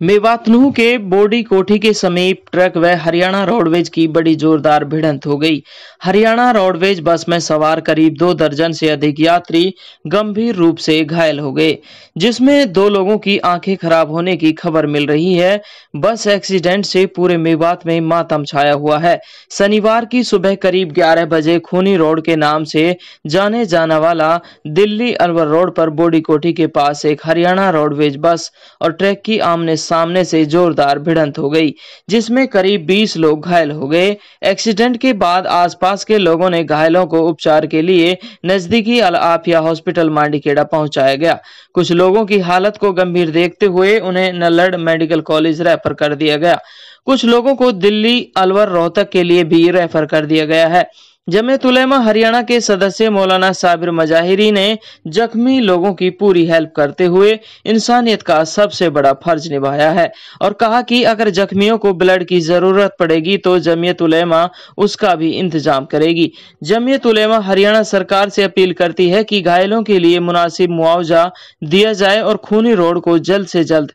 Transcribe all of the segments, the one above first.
मेवातनूह के बोडी कोठी के समीप ट्रक व हरियाणा रोडवेज़ की बड़ी जोरदार भिड़ंत हो गई। हरियाणा रोडवेज़ बस में सवार करीब दो दर्जन से अधिक यात्री गंभीर रूप से घायल हो गए, जिसमें दो लोगों की आँखें खराब होने की खबर मिल रही है। बस एक्सीडेंट से पूरे मेवात में मातम छाया हुआ है। शनिवार की सुबह करीब 11 बजे खूनी रोड के नाम से जाने जाने वाला दिल्ली अलवर रोड पर बोडी कोठी के पास एक हरियाणा रोडवेज़ बस और ट्रक की आमने सामने से जोरदार भिड़ंत हो गई, जिसमें करीब 20 लोग घायल हो गए। एक्सीडेंट के बाद आसपास के लोगों ने घायलों को उपचार के लिए नजदीकी अल आफिया हॉस्पिटल मांडीखेड़ा पहुँचाया गया। कुछ लोगों की हालत को गंभीर देखते हुए उन्हें नल्लड़ मेडिकल कॉलेज रेफर कर दिया गया। कुछ लोगों को दिल्ली अलवर रोहतक के लिए भी रेफर कर दिया गया है। जमियत उलेमा हरियाणा के सदस्य मौलाना साबिर मजाहिरी ने जख्मी लोगों की पूरी हेल्प करते हुए इंसानियत का सबसे बड़ा फ़र्ज़ निभाया है और कहा कि अगर जख्मियों को ब्लड की ज़रूरत पड़ेगी तो जमियत उलेमा उसका भी इंतज़ाम करेगी। जमियत उलेमा हरियाणा सरकार से अपील करती है कि घायलों के लिए मुनासिब मुआवजा दिया जाए और खूनी रोड को जल्द से जल्द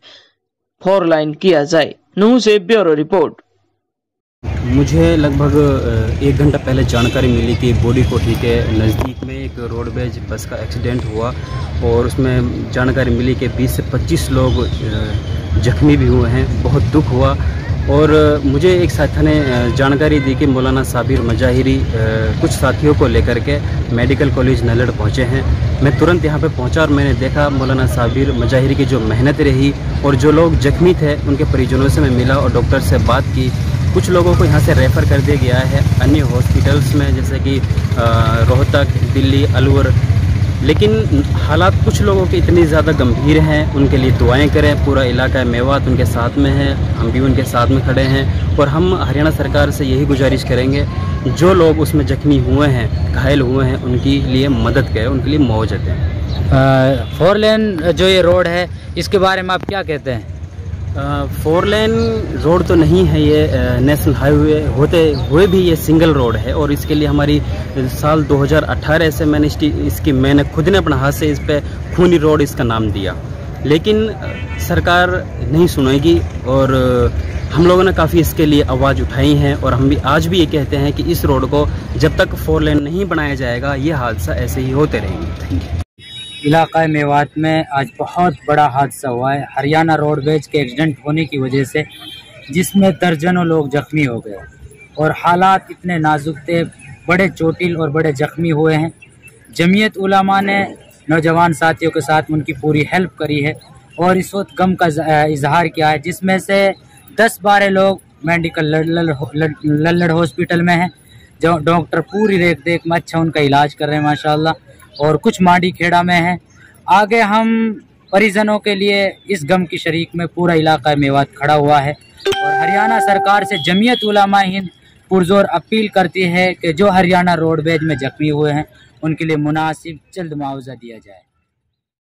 फोर लाइन किया जाए। नूह से ब्यूरो रिपोर्ट। मुझे लगभग एक घंटा पहले जानकारी मिली कि बोडी कोठी के नज़दीक में एक रोडवेज़ बस का एक्सीडेंट हुआ और उसमें जानकारी मिली कि 20 से 25 लोग जख्मी भी हुए हैं, बहुत दुख हुआ। और मुझे एक साथी ने जानकारी दी कि मौलाना साबिर मजाहिरी कुछ साथियों को लेकर के मेडिकल कॉलेज नलड़ पहुँचे हैं। मैं तुरंत यहाँ पे पहुँचा और मैंने देखा मौलाना साबिर मजाहिरी की जो मेहनत रही और जो लोग जख्मी थे, उनके परिजनों से मैं मिला और डॉक्टर से बात की। कुछ लोगों को यहाँ से रेफ़र कर दिया गया है अन्य हॉस्पिटल्स में, जैसे कि रोहतक, दिल्ली, अलवर। लेकिन हालात कुछ लोगों के इतने ज़्यादा गंभीर हैं, उनके लिए दुआएँ करें। पूरा इलाका मेवात उनके साथ में है, हम भी उनके साथ में खड़े हैं और हम हरियाणा सरकार से यही गुजारिश करेंगे, जो लोग उसमें जख्मी हुए हैं, घायल हुए हैं, उनके लिए मदद करें, उनके लिए मुआवजा दें। फोर लेन जो ये रोड है, इसके बारे में आप क्या कहते हैं? फोर लेन रोड तो नहीं है ये नेशनल हाईवे होते हुए भी ये सिंगल रोड है और इसके लिए हमारी साल 2018 से मैंने इसकी मैंने खुद ने अपना हाथ से इस पर खूनी रोड इसका नाम दिया। लेकिन सरकार नहीं सुनेगी और हम लोगों ने काफ़ी इसके लिए आवाज़ उठाई है और हम भी आज भी ये कहते हैं कि इस रोड को जब तक फोर लेन नहीं बनाया जाएगा, ये हादसा ऐसे ही होते रहेंगे। इलाका मेवात में। आज बहुत बड़ा हादसा हुआ है। हरियाणा रोडवेज़ के एक्सीडेंट होने की वजह से जिसमें दर्जनों लोग जख्मी हो गए। और हालात इतने नाजुक थे, बड़े चोटिल और बड़े जख्मी हुए हैं। जमीयत उलामा ने नौजवान साथियों के साथ उनकी पूरी हेल्प करी है और इस वक्त गम का इजहार किया है, जिसमें से दस बारह लोग मेडिकल लल्लड़ हॉस्पिटल में हैं। जो डॉक्टर पूरी देख देख में अच्छा उनका इलाज कर रहे हैं, माशाल्लाह। और कुछ मांडी खेड़ा में हैं। आगे हम परिजनों के लिए इस गम की शरीक में पूरा इलाका मेवात खड़ा हुआ है और हरियाणा सरकार से जमीयत उलामा हिंद पुरजोर अपील करती है कि जो हरियाणा रोडवेज़ में जख्मी हुए हैं, उनके लिए मुनासिब जल्द मुआवजा दिया जाए।